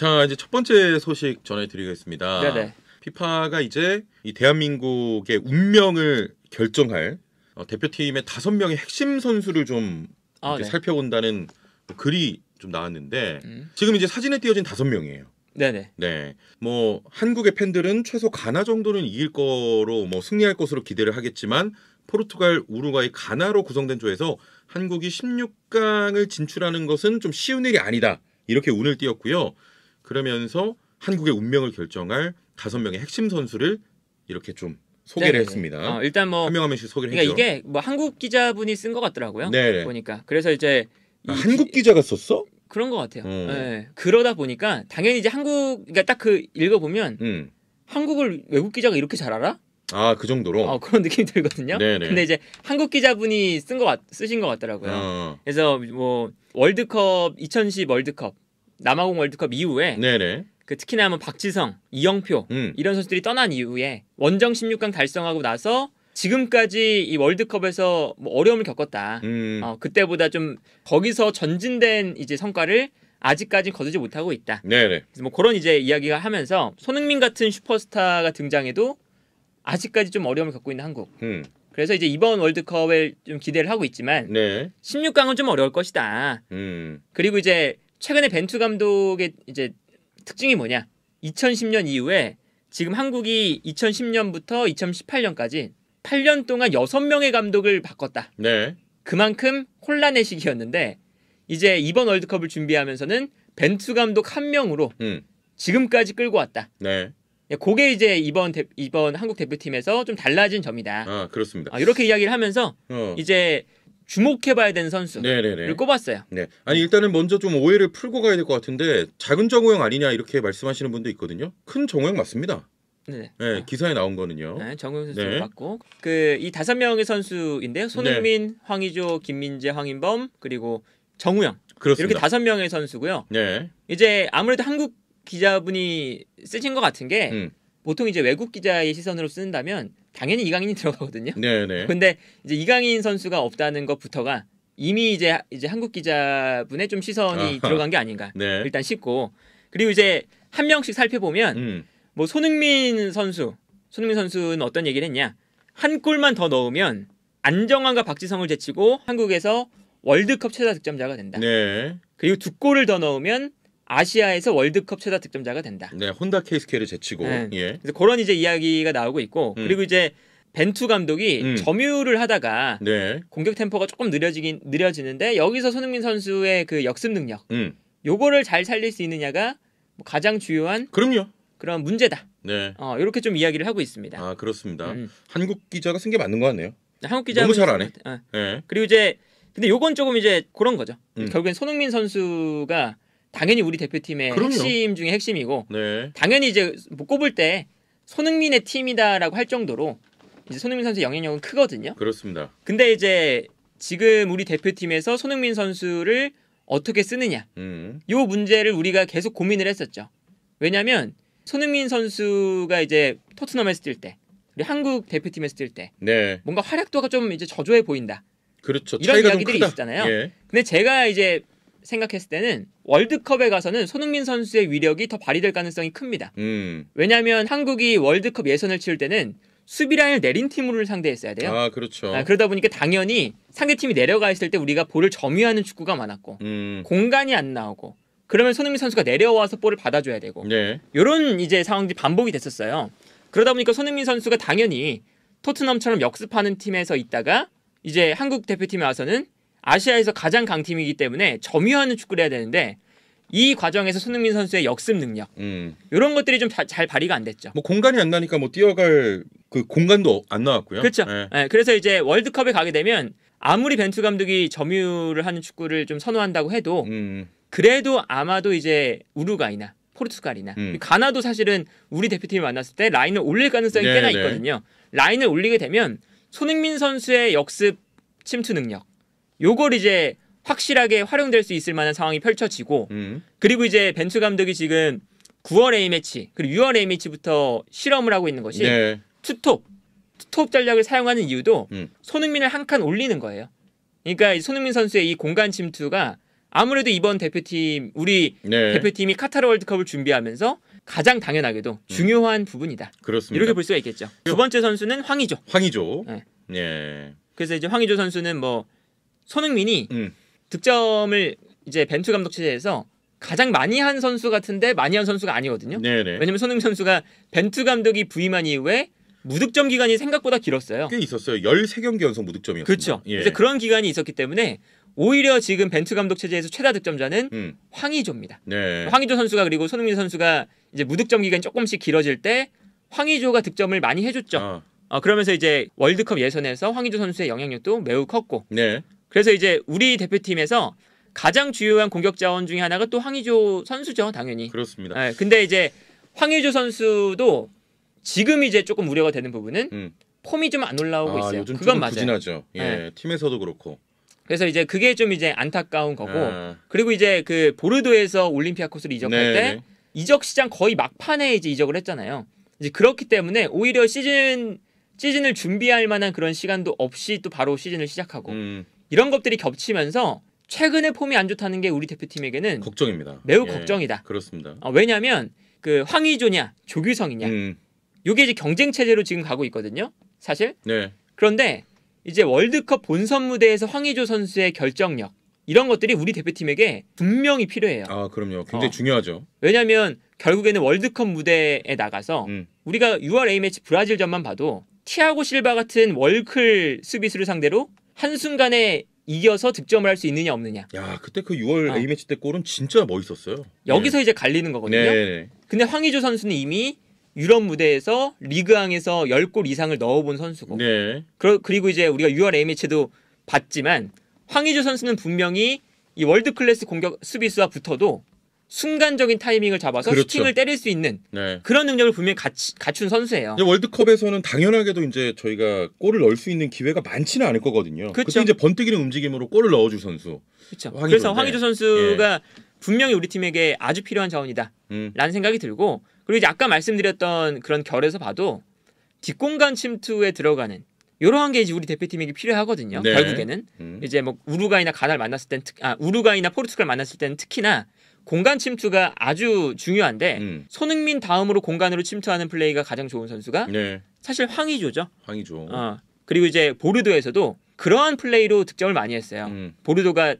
자 이제 첫 번째 소식 전해드리겠습니다. 네네. 피파가 이제 이 대한민국의 운명을 결정할 어, 대표팀의 다섯 명의 핵심 선수를 좀 아, 네. 살펴본다는 뭐 글이 좀 나왔는데 음. 지금 이제 사진에 띄어진 다섯 명이에요. 네네. 네, 뭐 한국의 팬들은 최소 가나 정도는 이길 거로 뭐 승리할 것으로 기대를 하겠지만 포르투갈, 우루과이, 가나로 구성된 조에서 한국이 16강을 진출하는 것은 좀 쉬운 일이 아니다 이렇게 운을 띄었고요. 그러면서 한국의 운명을 결정할 다섯 명의 핵심 선수를 이렇게 좀 소개를 네네네. 했습니다. 어, 일단 뭐 한명한 명씩 소개를 그러니까 했죠. 이게 뭐 한국 기자분이 쓴 것 같더라고요. 네네. 보니까 그래서 이제 아, 이 한국 기- 기자가 썼어? 그런 것 같아요. 어. 예. 그러다 보니까 당연히 이제 한국 그러니까 딱 그 읽어보면 음. 한국을 외국 기자가 이렇게 잘 알아? 아, 그 정도로. 어, 그런 느낌이 들거든요. 네네. 근데 이제 한국 기자분이 쓴거 같, 쓰신 것 같더라고요. 어. 그래서 뭐 월드컵 2010 월드컵 남아공 월드컵 이후에 네네. 그 특히나 뭐 박지성, 이영표 음. 이런 선수들이 떠난 이후에 원정 16강 달성하고 나서 지금까지 이 월드컵에서 뭐 어려움을 겪었다. 음. 어, 그때보다 좀 거기서 전진된 이제 성과를 아직까지 거두지 못하고 있다. 네네. 그래서 뭐 그런 이제 이야기가 하면서 손흥민 같은 슈퍼스타가 등장해도 아직까지 좀 어려움을 겪고 있는 한국. 음. 그래서 이제 이번 월드컵에 좀 기대를 하고 있지만 네. 16강은 좀 어려울 것이다. 음. 그리고 이제 최근에 벤투 감독의 이제 특징이 뭐냐? 2010년 이후에 지금 한국이 2010년부터 2018년까지 8년 동안 6명의 감독을 바꿨다. 네. 그만큼 혼란의 시기였는데 이제 이번 월드컵을 준비하면서는 벤투 감독 한 명으로 음. 지금까지 끌고 왔다. 네. 예, 그게 이제 이번 대, 이번 한국 대표팀에서 좀 달라진 점이다. 아, 그렇습니다. 아, 이렇게 이야기를 하면서 어. 이제 주목해봐야 되는 선수를 네네네. 꼽았어요. 네. 아니 일단은 먼저 좀 오해를 풀고 가야 될 것 같은데 작은 정우영 아니냐 이렇게 말씀하시는 분도 있거든요. 큰 정우영 맞습니다. 네. 네, 기사에 나온 거는요. 네, 정우영 선수 네. 맞고 그 이 다섯 명의 선수인데요. 손흥민, 황의조, 김민재, 황인범 그리고 정우영 그렇습니다. 이렇게 다섯 명의 선수고요. 네. 이제 아무래도 한국 기자분이 쓰신 것 같은 게 음. 보통 이제 외국 기자의 시선으로 쓴다면 당연히 이강인이 들어가거든요. 네네. 근데 이제 이강인 선수가 없다는 것부터가 이미 이제 이제 한국 기자분의 좀 시선이 아하. 들어간 게 아닌가 네. 일단 싶고 그리고 이제 한 명씩 살펴보면 음. 뭐 손흥민 선수 손흥민 선수는 어떤 얘기를 했냐 한 골만 더 넣으면 안정환과 박지성을 제치고 한국에서 월드컵 최다 득점자가 된다. 네. 그리고 두 골을 더 넣으면 아시아에서 월드컵 최다 득점자가 된다. 네. 혼다 케이스케를 제치고. 네. 예. 그래서 그런 이제 이야기가 나오고 있고 음. 그리고 이제 벤투 감독이 음. 점유를 하다가 네. 공격 템포가 조금 느려지긴 느려지는데 여기서 손흥민 선수의 그 역습 능력 음. 요거를 잘 살릴 수 있느냐가 뭐 가장 주요한 그럼요. 그런 문제다. 네. 어, 이렇게 좀 이야기를 하고 있습니다. 아 그렇습니다. 음. 한국 기자가 쓴 게 맞는 것 같네요. 한국 기자 너무 잘하네. 어. 네. 그리고 이제 근데 요건 조금 이제 그런 거죠. 음. 결국엔 손흥민 선수가 당연히 우리 대표팀의 그럼요. 핵심 중에 핵심이고 네. 당연히 이제 뭐 꼽을 때 손흥민의 팀이다라고 할 정도로 이제 손흥민 선수의 영향력은 크거든요. 그렇습니다. 근데 이제 지금 우리 대표팀에서 손흥민 선수를 어떻게 쓰느냐 음. 요 문제를 우리가 계속 고민을 했었죠. 왜냐하면 손흥민 선수가 이제 토트넘에서 뛸 때, 그리고 한국 대표팀에서 뛸 때 네. 뭔가 활약도가 좀 이제 저조해 보인다. 그렇죠. 이런 이야기들이. 있었잖아요. 예. 근데 제가 이제 생각했을 때는 월드컵에 가서는 손흥민 선수의 위력이 더 발휘될 가능성이 큽니다. 음. 왜냐하면 한국이 월드컵 예선을 치를 때는 수비 라인을 내린 팀으로 상대했어야 돼요. 아 그렇죠. 아, 그러다 보니까 당연히 상대 팀이 내려가 있을 때 우리가 볼을 점유하는 축구가 많았고 음. 공간이 안 나오고 그러면 손흥민 선수가 내려와서 볼을 받아줘야 되고 네. 이런 이제 상황들이 반복이 됐었어요. 그러다 보니까 손흥민 선수가 당연히 토트넘처럼 역습하는 팀에서 있다가 이제 한국 대표팀에 와서는 아시아에서 가장 강팀이기 때문에 점유하는 축구를 해야 되는데 이 과정에서 손흥민 선수의 역습 능력 음. 이런 것들이 좀 잘 발휘가 안 됐죠. 뭐 공간이 안 나니까 뭐 뛰어갈 그 공간도 안 나왔고요. 그렇죠. 예. 예, 그래서 이제 월드컵에 가게 되면 아무리 벤투 감독이 점유를 하는 축구를 좀 선호한다고 해도 음. 그래도 아마도 이제 우루과이나 포르투갈이나 음. 가나도 사실은 우리 대표팀이 만났을 때 라인을 올릴 가능성이 네, 꽤나 네. 있거든요. 라인을 올리게 되면 손흥민 선수의 역습 침투 능력 요걸 이제 확실하게 활용될 수 있을 만한 상황이 펼쳐지고 음. 그리고 이제 벤투 감독이 지금 9월 A 매치 그리고 6월 A 매치부터 실험을 하고 있는 것이 네. 투톱 투톱 전략을 사용하는 이유도 음. 손흥민을 한 칸 올리는 거예요. 그러니까 이 손흥민 선수의 이 공간 침투가 아무래도 이번 대표팀 우리 네. 대표팀이 카타르 월드컵을 준비하면서 가장 당연하게도 중요한 부분이다. 그렇습니다. 이렇게 볼 수가 있겠죠. 두 번째 선수는 황의조. 황의조. 네. 예. 그래서 이제 황의조 선수는 뭐 손흥민이 음. 득점을 이제 벤투 감독 체제에서 가장 많이 한 선수 같은데 많이 한 선수가 아니거든요. 네네. 왜냐면 손흥민 선수가 벤투 감독이 부임한 이후에 무득점 기간이 생각보다 길었어요. 꽤 있었어요. 13경기 연속 무득점이었습니다. 그렇죠. 예. 그래서 그런 기간이 있었기 때문에 오히려 지금 벤투 감독 체제에서 최다 득점자는 음. 황의조입니다. 네. 황의조 선수가 그리고 손흥민 선수가 이제 무득점 기간이 조금씩 길어질 때 황의조가 득점을 많이 해줬죠. 아, 어, 그러면서 이제 월드컵 예선에서 황의조 선수의 영향력도 매우 컸고 네. 그래서 이제 우리 대표팀에서 가장 주요한 공격 자원 중에 하나가 또 황의조 선수죠, 당연히. 그렇습니다. 예, 근데 이제 황의조 선수도 지금 이제 조금 우려가 되는 부분은 음. 폼이 좀 안 올라오고 아, 있어요. 그건 맞아요. 부진하죠. 예. 네. 팀에서도 그렇고. 그래서 이제 그게 좀 이제 안타까운 거고 아, 그리고 이제 그 보르도에서 올림피아코스를 이적할 네, 때 네. 이적 시장 거의 막판에 이제 이적을 했잖아요. 이제 그렇기 때문에 오히려 시즌 시즌을 준비할 만한 그런 시간도 없이 또 바로 시즌을 시작하고 음, 이런 것들이 겹치면서 최근에 폼이 안 좋다는 게 우리 대표팀에게는 걱정입니다. 매우 예, 걱정이다. 그렇습니다. 어, 왜냐하면 그 황의조냐 조규성이냐 음, 이게 이제 경쟁 체제로 지금 가고 있거든요. 사실 네. 그런데 이제 월드컵 본선 무대에서 황의조 선수의 결정력 이런 것들이 우리 대표팀에게 분명히 필요해요. 아, 그럼요. 굉장히 어. 중요하죠. 왜냐하면 결국에는 월드컵 무대에 나가서 음. 우리가 6월 A 매치 브라질전만 봐도 티아고 실바 같은 월클 수비수를 상대로 한 순간에 이겨서 득점을 할 수 있느냐 없느냐 야, 그때 그 6월 어. A 매치 때 골은 진짜 멋있었어요. 여기서 이제 갈리는 네. 거거든요. 네. 근데 황의조 선수는 이미 유럽 무대에서 리그앙에서 10골 이상을 넣어본 선수고 네. 그러, 그리고 이제 우리가 6월 A매치도 봤지만 황의조 선수는 분명히 이 world class 공격 수비수와 붙어도 순간적인 타이밍을 잡아서 그렇죠. 슈팅을 때릴 수 있는 네. 그런 능력을 분명히 갖추, 갖춘 선수예요. 이제 월드컵에서는 당연하게도 이제 저희가 골을 넣을 수 있는 기회가 많지는 않을 거거든요. 그쵸. 그때 이제 번뜩이는 움직임으로 골을 넣어줄 선수. 그렇죠. 황의조인데. 그래서 황의조 선수가 분명히 우리 팀에게 아주 필요한 자원이다라는 음. 생각이 들고 그리고 이제 아까 말씀드렸던 그런 결에서 봐도 뒷공간 침투에 들어가는 이러한 게 이제 우리 대표팀에게 필요하거든요. 네. 결국에는 음. 이제 뭐 우루과이나 가나를 만났을 땐 특, 아 우루과이나 포르투갈 만났을 때는 특히나 공간 침투가 아주 중요한데 음. 손흥민 다음으로 공간으로 침투하는 플레이가 가장 좋은 선수가 네. 사실 황의조죠. 황의조. 어. 그리고 이제 보르도에서도 그러한 플레이로 득점을 많이 했어요. 음. 보르도가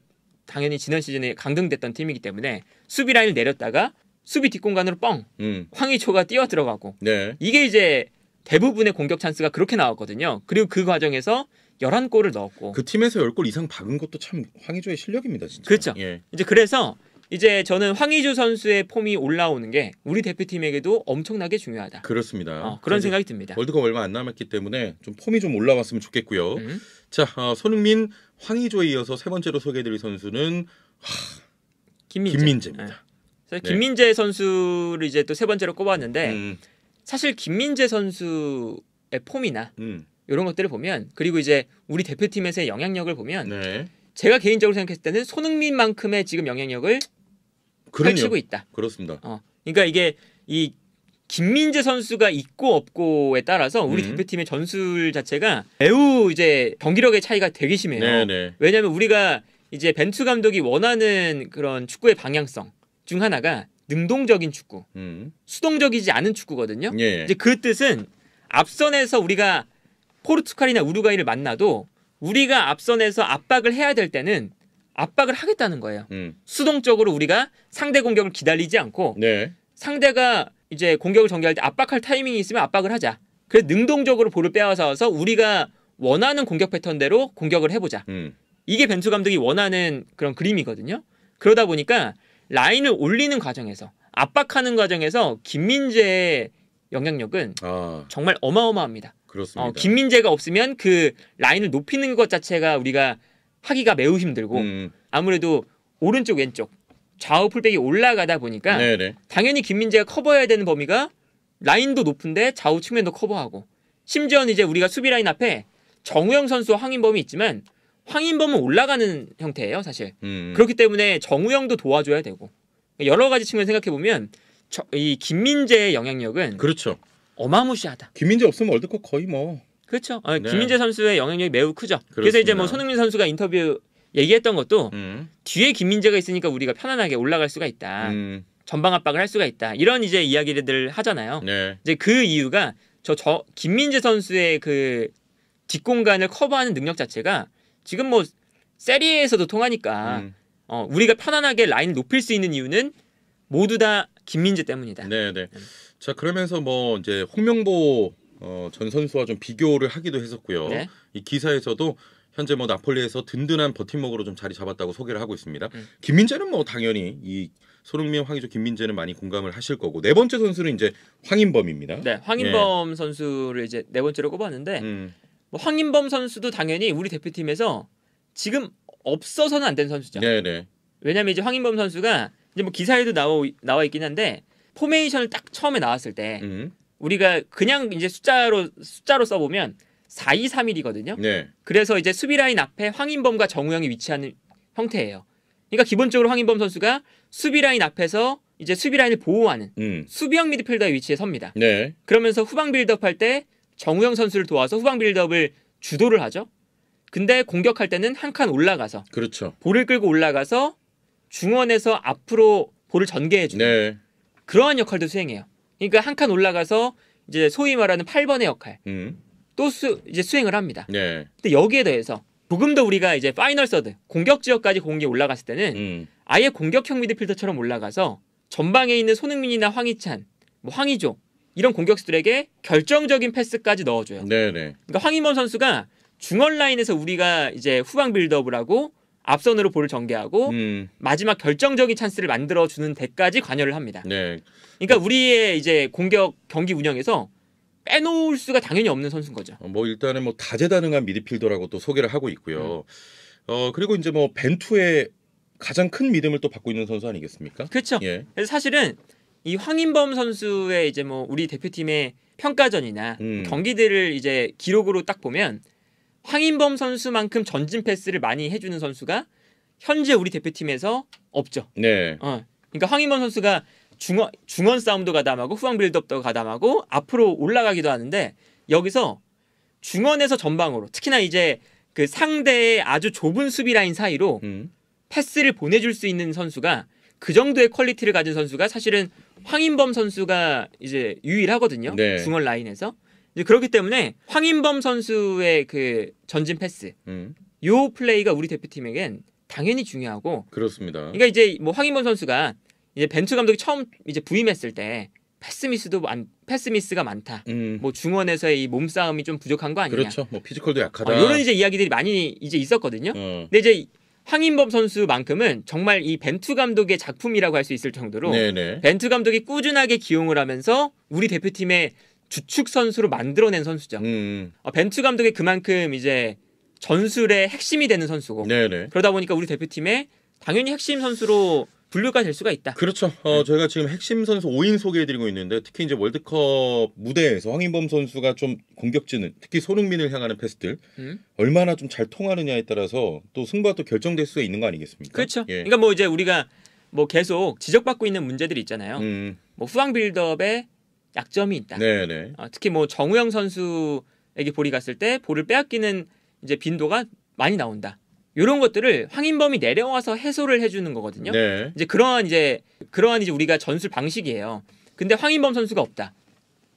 당연히 지난 시즌에 강등됐던 팀이기 때문에 수비 라인을 내렸다가 수비 뒷공간으로 뻥 음. 황의조가 뛰어 들어가고 네. 이게 이제 대부분의 공격 찬스가 그렇게 나왔거든요. 그리고 그 과정에서 11골을 넣었고 그 팀에서 10골 이상 박은 것도 참 황의조의 실력입니다, 진짜. 그렇죠. 예. 이제 그래서 이제 저는 황의조 선수의 폼이 올라오는 게 우리 대표팀에게도 엄청나게 중요하다. 그렇습니다. 어, 그런 생각이 듭니다. 월드컵 얼마 안 남았기 때문에 좀 폼이 좀 올라왔으면 좋겠고요. 음. 자, 어, 손흥민, 황의조에 이어서 세 번째로 소개해드릴 선수는 김민재. 김민재입니다. 네. 네. 김민재 선수를 이제 또 세 번째로 꼽았는데 음, 사실 김민재 선수의 폼이나 음, 이런 것들을 보면 그리고 이제 우리 대표팀에서의 영향력을 보면 네. 제가 개인적으로 생각했을 때는 손흥민만큼의 지금 영향력을. 펼치고 있다. 그렇습니다. 어. 그러니까 이게 이 김민재 선수가 있고 없고에 따라서 우리 음. 대표팀의 전술 자체가 매우 이제 경기력의 차이가 되게 심해요. 네, 네. 왜냐하면 우리가 이제 벤투 감독이 원하는 그런 축구의 방향성 중 하나가 능동적인 축구, 음. 수동적이지 않은 축구거든요. 예. 이제 그 뜻은 앞선에서 우리가 포르투갈이나 우루과이를 만나도 우리가 앞선에서 압박을 해야 될 때는 압박을 하겠다는 거예요. 음. 수동적으로 우리가 상대 공격을 기다리지 않고 네. 상대가 이제 공격을 전개할 때 압박할 타이밍이 있으면 압박을 하자. 그래서 능동적으로 볼을 빼앗아서 우리가 원하는 공격 패턴대로 공격을 해보자. 음. 이게 벤투 감독이 원하는 그런 그림이거든요. 그러다 보니까 라인을 올리는 과정에서 압박하는 과정에서 김민재의 영향력은 아, 정말 어마어마합니다. 그렇습니다. 어, 김민재가 없으면 그 라인을 높이는 것 자체가 우리가 하기가 매우 힘들고 음. 아무래도 오른쪽 왼쪽 좌우 풀백이 올라가다 보니까 네, 네. 당연히 김민재가 커버해야 되는 범위가 라인도 높은데 좌우 측면도 커버하고 심지어는 이제 우리가 수비 라인 앞에 정우영 선수와 황인범이 있지만 황인범은 올라가는 형태예요 사실 음. 그렇기 때문에 정우영도 도와줘야 되고 여러 가지 측면 생각해 보면 이 김민재의 영향력은 그렇죠. 어마무시하다 김민재 없으면 월드컵 거의 뭐 그렇죠 어, 네. 김민재 선수의 영향력이 매우 크죠 그래서 그렇습니다. 이제 뭐 손흥민 선수가 인터뷰 얘기했던 것도 음. 뒤에 김민재가 있으니까 우리가 편안하게 올라갈 수가 있다. 음. 전방 압박을 할 수가 있다. 이런 이제 이야기들 하잖아요. 네. 이제 그 이유가 저, 저 김민재 선수의 그 뒷공간을 커버하는 능력 자체가 지금 뭐 세리에서도 통하니까 음. 어, 우리가 편안하게 라인을 높일 수 있는 이유는 모두 다 김민재 때문이다. 네, 네. 자, 그러면서 뭐 이제 홍명보 어, 전 선수와 좀 비교를 하기도 했었고요. 네. 이 기사에서도 현재 뭐 나폴리에서 든든한 버팀목으로 좀 자리 잡았다고 소개를 하고 있습니다. 음. 김민재는 뭐 당연히 이 손흥민, 황의조, 김민재는 많이 공감을 하실 거고 네 번째 선수는 이제 황인범입니다. 네, 황인범 선수를 이제 네 번째로 꼽았는데 음, 뭐 황인범 선수도 당연히 우리 대표팀에서 지금 없어서는 안 되는 선수죠. 네, 네. 왜냐면 이제 황인범 선수가 이제 뭐 기사에도 나와 나와 있긴 한데 포메이션을 딱 처음에 나왔을 때 음, 우리가 그냥 이제 숫자로 숫자로 써보면 4-2-3-1이거든요. 네, 그래서 이제 수비 라인 앞에 황인범과 정우영이 위치하는 형태예요. 그러니까 기본적으로 황인범 선수가 수비 라인 앞에서 이제 수비 라인을 보호하는 음, 수비형 미드필더의 위치에 섭니다. 네, 그러면서 후방 빌드업 할 때 정우영 선수를 도와서 후방 build-up을 주도를 하죠. 근데 공격할 때는 한 칸 올라가서 그렇죠. 볼을 끌고 올라가서 중원에서 앞으로 볼을 전개해 주는 네, 그러한 역할도 수행해요. 그러니까 한 칸 올라가서 이제 소위 말하는 8번의 역할. 음, 또 수, 이제 수행을 합니다. 네, 근데 여기에 더해서 조금 더 우리가 이제 final third 공격 지역까지 공격이 올라갔을 때는 음, 아예 공격형 미드필더처럼 올라가서 전방에 있는 손흥민이나 황희찬, 뭐 황의조 이런 공격수들에게 결정적인 패스까지 넣어줘요. 네, 네, 그러니까 황희범 선수가 중원 라인에서 우리가 이제 후방 빌드업을 하고 앞선으로 볼을 전개하고 음, 마지막 결정적인 찬스를 만들어 주는 데까지 관여를 합니다. 네, 그러니까 우리의 이제 공격 경기 운영에서 빼놓을 수가 당연히 없는 선수인 거죠. 어, 뭐 일단은 뭐 다재다능한 미드필더라고 또 소개를 하고 있고요. 어 그리고 이제 뭐 벤투의 가장 큰 믿음을 또 받고 있는 선수 아니겠습니까? 그렇죠. 예. 그래서 사실은 이 황인범 선수의 이제 뭐 우리 대표팀의 평가전이나 음. 경기들을 이제 기록으로 딱 보면 황인범 선수만큼 전진 패스를 많이 해주는 선수가 현재 우리 대표팀에서 없죠. 네. 어. 그러니까 황인범 선수가 중원 중원 싸움도 가담하고 후방 빌드업도 가담하고 앞으로 올라가기도 하는데 여기서 중원에서 전방으로 특히나 이제 그 상대의 아주 좁은 수비 라인 사이로 음. 패스를 보내줄 수 있는 선수가 그 정도의 quality를 가진 선수가 사실은 황인범 선수가 이제 유일하거든요. 네. 중원 라인에서 그렇기 때문에 황인범 선수의 그 전진 패스 음. 요 플레이가 우리 대표팀에겐 당연히 중요하고 그렇습니다. 그러니까 이제 뭐 황인범 선수가 이제 벤투 감독이 처음 이제 부임했을 때 패스 미스도 많 패스 미스가 많다. 음. 뭐 중원에서의 이 몸싸움이 좀 부족한 거 아니냐. 그렇죠. 뭐 피지컬도 약하다. 어, 이런 이제 이야기들이 많이 이제 있었거든요. 어. 근데 이제 황인범 선수만큼은 정말 이 벤투 감독의 작품이라고 할 수 있을 정도로 네네. 벤투 감독이 꾸준하게 기용을 하면서 우리 대표팀의 주축 선수로 만들어낸 선수죠. 음. 어, 벤투 감독이 그만큼 이제 전술의 핵심이 되는 선수고 네네. 그러다 보니까 우리 대표팀의 당연히 핵심 선수로 분류가 될 수가 있다. 그렇죠. 네. 어, 저희가 지금 핵심 선수 5인 소개해드리고 있는데 특히 이제 월드컵 무대에서 황인범 선수가 좀 공격진을 특히 손흥민을 향하는 패스들 음. 얼마나 좀 잘 통하느냐에 따라서 또 승부가 또 결정될 수가 있는 거 아니겠습니까? 그렇죠. 예. 그러니까 뭐 이제 우리가 뭐 계속 지적받고 있는 문제들이 있잖아요. 음. 뭐 후방 빌드업에 약점이 있다. 네네. 어, 특히 뭐 정우영 선수에게 볼이 갔을 때 볼을 빼앗기는 이제 빈도가 많이 나온다. 이런 것들을 황인범이 내려와서 해소를 해주는 거거든요. 네. 이제 그러한 이제 그러한 이제 우리가 전술 방식이에요. 근데 황인범 선수가 없다.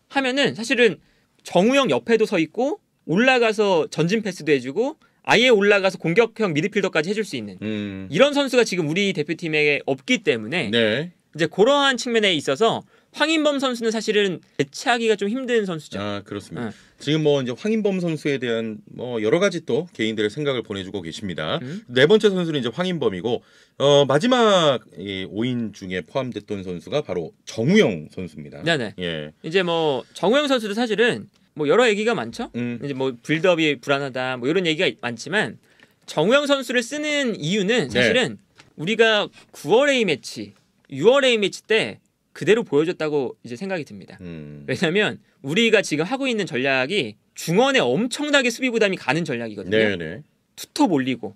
하면은 사실은 정우영 옆에도 서 있고 올라가서 전진 패스도 해주고 아예 올라가서 공격형 미드필더까지 해줄 수 있는 음. 이런 선수가 지금 우리 대표팀에 없기 때문에 네. 이제 그러한 측면에 있어서 황인범 선수는 사실은 대체하기가 좀 힘든 선수죠. 아 그렇습니다. 응. 지금 뭐 이제 황인범 선수에 대한 뭐 여러 가지 또 개인들의 생각을 보내주고 계십니다. 음. 네 번째 선수는 이제 황인범이고 어, 마지막 이 5인 중에 포함됐던 선수가 바로 정우영 선수입니다. 네네. 예. 이제 뭐 정우영 선수도 사실은 뭐 여러 얘기가 많죠. 음. 이제 뭐 빌드업이 불안하다 뭐 이런 얘기가 많지만 정우영 선수를 쓰는 이유는 사실은 우리가 9월 A 매치, 6월 A 매치 때 그대로 보여줬다고 이제 생각이 듭니다. 음. 왜냐하면 우리가 지금 하고 있는 전략이 중원에 엄청나게 수비 부담이 가는 전략이거든요. 네네. 투톱 올리고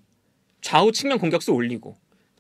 좌우 측면 공격수 올리고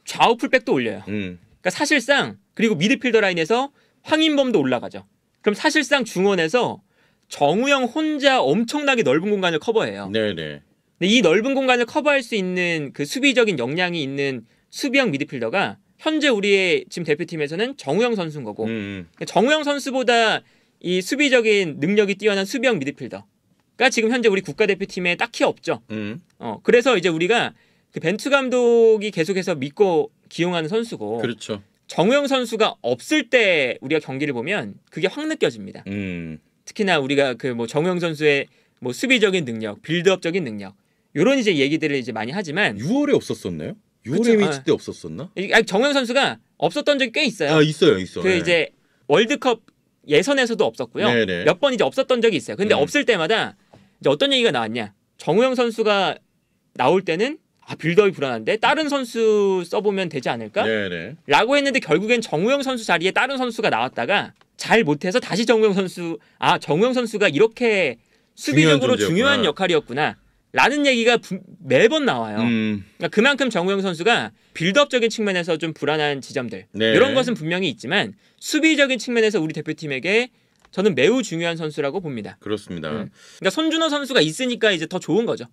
좌우 풀백도 올려요. 음. 그러니까 사실상 그리고 미드필더 라인에서 황인범도 올라가죠. 그럼 사실상 중원에서 정우영 혼자 엄청나게 넓은 공간을 커버해요. 네네. 근데 이 넓은 공간을 커버할 수 있는 그 수비적인 역량이 있는 수비형 미드필더가 현재 우리의 지금 대표팀에서는 정우영 선수인 거고 음, 정우영 선수보다 이 수비적인 능력이 뛰어난 수비형 미드필더가 지금 현재 우리 국가대표팀에 딱히 없죠. 음, 어 그래서 이제 우리가 그 벤투 감독이 계속해서 믿고 기용하는 선수고 그렇죠. 정우영 선수가 없을 때 우리가 경기를 보면 그게 확 느껴집니다. 음, 특히나 우리가 그 뭐 정우영 선수의 뭐 수비적인 능력, 빌드업적인 능력 이런 이제 얘기들을 이제 많이 하지만 6월에 없었었나요? 6월 그쵸, 에미지 아. 때 없었었나? 이- 아니, 정우영 선수가 없었던 적이 꽤 있어요. 아 있어요, 있어. 그 네. 이제 월드컵 예선에서도 없었고요. 네네. 몇번 이제 없었던 적이 있어요. 근데 음. 없을 때마다 이제 어떤 얘기가 나왔냐? 정우영 선수가 나올 때는 아 빌드업이 불안한데 다른 선수 써보면 되지 않을까? 네네. 라고 했는데 결국엔 정우영 선수 자리에 다른 선수가 나왔다가 잘 못해서 다시 정우영 선수 아 정우영 선수가 이렇게 수비적으로. 중요한 역할이었구나 라는 얘기가 부- 매번 나와요. 음, 그러니까 그만큼 정우영 선수가 빌드업적인 측면에서 좀 불안한 지점들 네. 이런 것은 분명히 있지만 수비적인 측면에서 우리 대표팀에게 저는 매우 중요한 선수라고 봅니다. 그렇습니다. 음. 그러니까 손준호 선수가 있으니까 이제 더 좋은 거죠.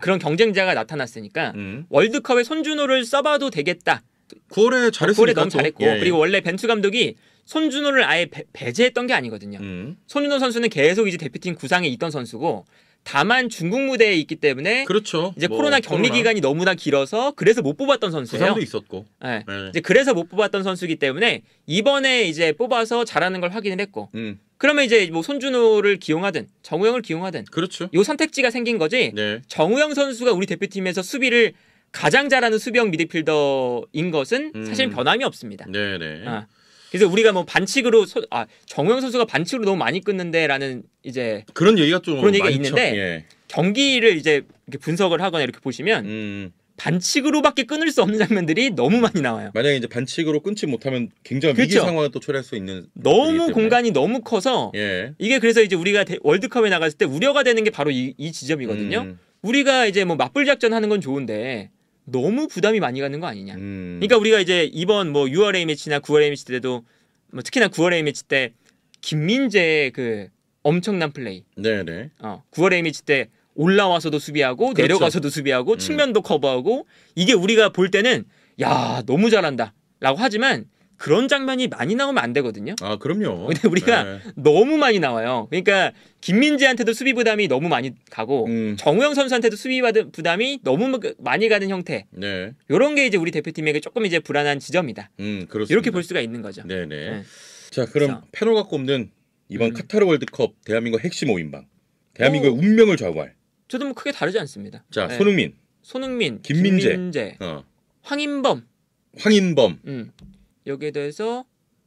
그런 경쟁자가 나타났으니까 음. 월드컵에 손준호를 써봐도 되겠다. 9월에 잘했으니까 골에 너무 또. 잘했고 예. 그리고 원래 벤투 감독이 손준호를 아예 배, 배제했던 게 아니거든요. 음. 손준호 선수는 계속 이제 대표팀 구상에 있던 선수고 다만 중국 무대에 있기 때문에 그렇죠. 이제 뭐, 코로나 격리 기간이 너무나 길어서 그래서 못 뽑았던 선수예요. 부상도 있었고. 예. 네. 이제 그래서 못 뽑았던 선수이기 때문에 이번에 이제 뽑아서 잘하는 걸 확인을 했고 음, 그러면 이제 뭐 손준호를 기용하든 정우영을 기용하든 그렇죠. 요 선택지가 생긴 거지 네. 정우영 선수가 우리 대표팀에서 수비를 가장 잘하는 수비형 미드필더인 것은 음. 사실 변함이 없습니다. 네네. 아, 그래서 우리가 뭐 반칙으로 소- 아 정우영 선수가 반칙으로 너무 많이 끊는데라는 이제 그런 얘기가 좀 그런 얘기가. 있는데 예. 경기를 이제 분석을 하거나 이렇게 보시면 음, 반칙으로밖에 끊을 수 없는 장면들이 너무 많이 나와요. 만약에 이제 반칙으로 끊지 못하면 굉장히 위기 그렇죠. 상황을 또 초래할 수 있는 너무. 공간이 너무 커서 예. 이게 그래서 이제 우리가 대- 월드컵에 나갔을 때 우려가 되는 게 바로 이, 이 지점이거든요. 음, 우리가 이제 뭐 맞불 작전 하는 건 좋은데 너무 부담이 많이 가는 거 아니냐. 음. 그러니까 우리가 이제 이번 뭐 6월 A 매치나 9월 A 매치 때도 뭐 특히나 9월 A 매치 때 김민재의 그 엄청난 플레이. 네네. 어, 9월 A 매치 때 올라와서도 수비하고 그렇죠. 내려가서도 수비하고 음. 측면도 커버하고 이게 우리가 볼 때는 야 너무 잘한다라고 하지만 그런 장면이 많이 나오면 안 되거든요. 아 그럼요. 근데 우리가 네. 너무 많이 나와요. 그러니까 김민재한테도 수비 부담이 너무 많이 가고 음. 정우영 선수한테도 수비 부담이 너무 많이 가는 형태. 네. 요런 게 이제 우리 대표팀에게 조금 이제 불안한 지점이다. 음 그렇습니다. 이렇게 볼 수가 있는 거죠. 네네. 네. 자 그럼 패널 갖고 없는 이번 음. 카타르 월드컵 대한민국 핵심 5인방. 대한민국의 운명을 좌우할. 저도 뭐 크게 다르지 않습니다. 자 네. 손흥민, 손흥민, 김민재. 김민재, 어, 황인범, 황인범, 음. 여기에 대해서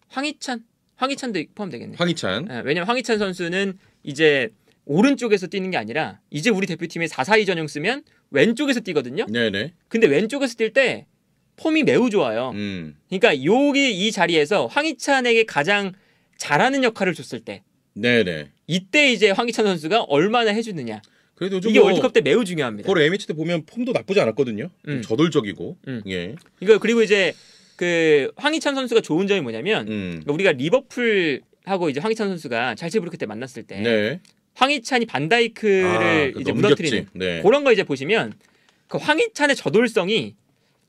황희찬, 황희찬도 포함되겠네. 황희찬. 예, 왜냐면 황희찬 선수는 이제 오른쪽에서 뛰는 게 아니라 이제 우리 대표팀이 4-4-2 전용 쓰면 왼쪽에서 뛰거든요. 네네. 근데 왼쪽에서 뛸 때 폼이 매우 좋아요. 음. 그러니까 여기 이 자리에서 황희찬에게 가장 잘하는 역할을 줬을 때 네네. 이때 이제 황희찬 선수가 얼마나 해주느냐 그래도 좀 이게 뭐 월드컵 때 매우 중요합니다. 올 A매치 때 보면 폼도 나쁘지 않았거든요. 좀 음. 저돌적이고. 음. 예. 그러니까 그리고 이제 그 황희찬 선수가 좋은 점이 뭐냐면 음. 우리가 리버풀 하고 이제 황희찬 선수가 찰스부르크 때 만났을 때 네. 황희찬이 반다이크를 아, 그 이제. 무너뜨리는 네. 그런 거 이제 보시면 그 황희찬의 저돌성이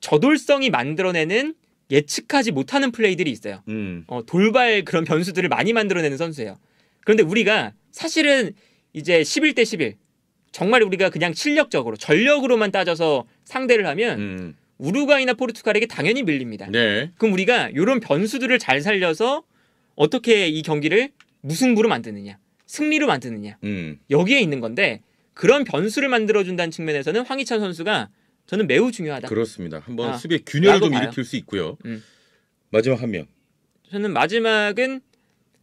저돌성이 만들어내는 예측하지 못하는 플레이들이 있어요. 음. 어, 돌발 그런 변수들을 많이 만들어내는 선수예요. 그런데 우리가 사실은 이제 11대 11 정말 우리가 그냥 실력적으로 전력으로만 따져서 상대를 하면 음. 우루과이나 포르투갈에게 당연히 밀립니다. 네. 그럼 우리가 이런 변수들을 잘 살려서 어떻게 이 경기를 무승부로 만드느냐, 승리로 만드느냐 음. 여기에 있는 건데 그런 변수를 만들어준다는 측면에서는 황희찬 선수가 저는 매우 중요하다. 그렇습니다. 한번 아, 수비의 균열을 좀 봐요. 일으킬 수 있고요. 음. 마지막 한 명. 저는 마지막은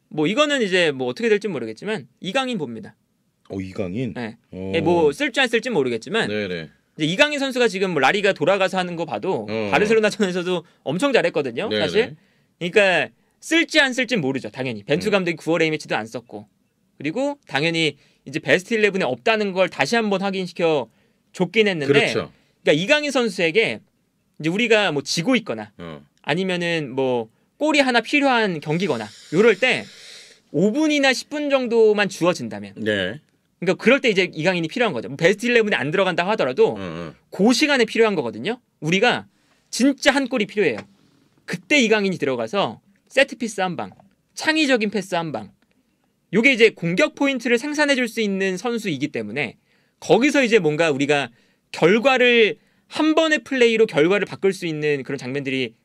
뭐 이거는 이제 뭐 어떻게 될지 모르겠지만 이강인 봅니다. 어 이강인. 네. 어. 예, 뭐 쓸지 안 쓸지 모르겠지만 네네. 이제 이강인 선수가 지금 뭐 라리가 돌아가서 하는 거 봐도 어. 바르셀로나전에서도 엄청 잘했거든요. 네네. 사실. 그러니까 쓸지 안 쓸지 모르죠. 당연히 벤투 음. 감독이 9월 A매치도 안 썼고 그리고 당연히 이제 베스트 11에 없다는 걸 다시 한번 확인시켜 줬긴 했는데 그렇죠. 그러니까 이강인 선수에게 이제 우리가 뭐 지고 있거나 어. 아니면은 뭐 골이 하나 필요한 경기거나 이럴 때 5분이나 10분 정도만 주어진다면 네. 그러니까 그럴 때 이제 이강인이 필요한 거죠. 뭐 베스트 11에 안 들어간다 하더라도 응, 응. 그 시간에 필요한 거거든요. 우리가 진짜 한 골이 필요해요. 그때 이강인이 들어가서 세트 피스 한 방, 창의적인 패스 한 방. 요게 이제 공격 포인트를 생산해 줄 수 있는 선수이기 때문에 거기서 이제 뭔가 우리가 결과를 한 번의 플레이로 결과를 바꿀 수 있는 그런 장면들이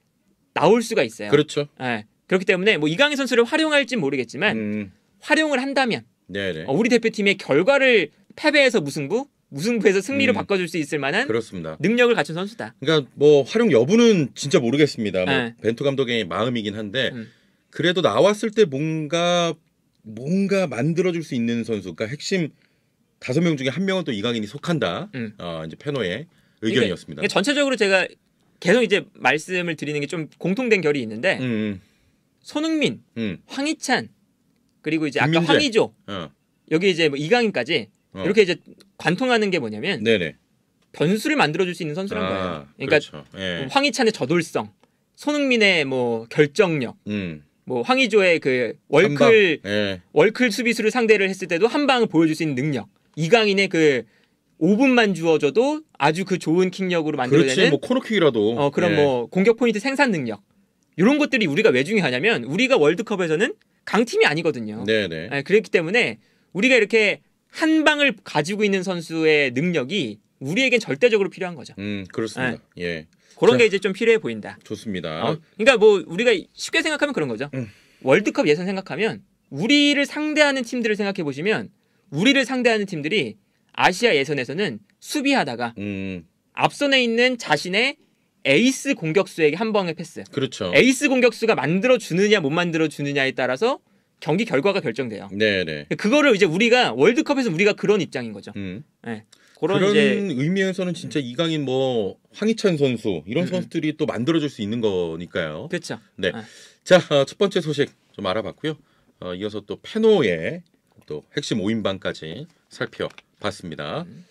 나올 수가 있어요. 그렇죠. 예. 그렇기 때문에 뭐 이강인 선수를 활용할지 모르겠지만 음, 활용을 한다면 네네. 어, 우리 대표팀의 결과를 패배에서 무승부, 무승부에서 승리로 음. 바꿔줄 수 있을 만한 그렇습니다. 능력을 갖춘 선수다. 그러니까 뭐 활용 여부는 진짜 모르겠습니다. 뭐 네. 벤투 감독의 마음이긴 한데 음. 그래도 나왔을 때 뭔가 뭔가 만들어줄 수 있는 선수, 그러니까 핵심 다섯 명 중에 한 명은 또 이강인이 속한다. 음. 어, 이제 페노의 의견이었습니다. 그러니까 전체적으로 제가 계속 이제 말씀을 드리는 게 좀 공통된 결이 있는데 음, 손흥민, 음, 황희찬 그리고 이제 아까 김민재. 황희조 어, 여기 이제 뭐 이강인까지 어. 이렇게 이제 관통하는 게 뭐냐면 네네. 변수를 만들어줄 수 있는 선수란 거예요. 아, 그러니까 그렇죠. 예. 황희찬의 저돌성, 손흥민의 뭐 결정력, 음, 뭐 황희조의 그 월클 예. 월클 수비수를 상대를 했을 때도 한 방을 보여줄 수 있는 능력. 이강인의 그 5분만 주어줘도 아주 그 좋은 킥력으로 그렇지. 만들어내는 뭐 코너킥이라도. 어 그런 예. 뭐 공격 포인트 생산 능력. 이런 것들이 우리가 왜 중요하냐면 우리가 월드컵에서는 강팀이 아니거든요. 네네. 예, 그렇기 때문에 우리가 이렇게 한 방을 가지고 있는 선수의 능력이 우리에겐 절대적으로 필요한 거죠. 음, 그렇습니다. 네. 예, 그런 자. 게 이제 좀 필요해 보인다. 좋습니다. 어, 그러니까 뭐 우리가 쉽게 생각하면 그런 거죠. 음. 월드컵 예선 생각하면 우리를 상대하는 팀들을 생각해 보시면 우리를 상대하는 팀들이 아시아 예선에서는 수비하다가 음, 앞선에 있는 자신의 에이스 공격수에게 한 방의 패스. 그렇죠. 에이스 공격수가 만들어 주느냐 못 만들어 주느냐에 따라서 경기 결과가 결정돼요. 네네. 그거를 이제 우리가 월드컵에서 우리가 그런 입장인 거죠. 음. 그런, 그런 이제 의미에서는 진짜 이강인 뭐 황희찬 선수 이런 음, 음. 선수들이 또 만들어줄 수 있는 거니까요. 그렇죠. 네. 아. 자, 어, 첫 번째 소식 좀 알아봤고요. 어, 이어서 또 페노의 또 핵심 5인방까지 살펴봤습니다. 음.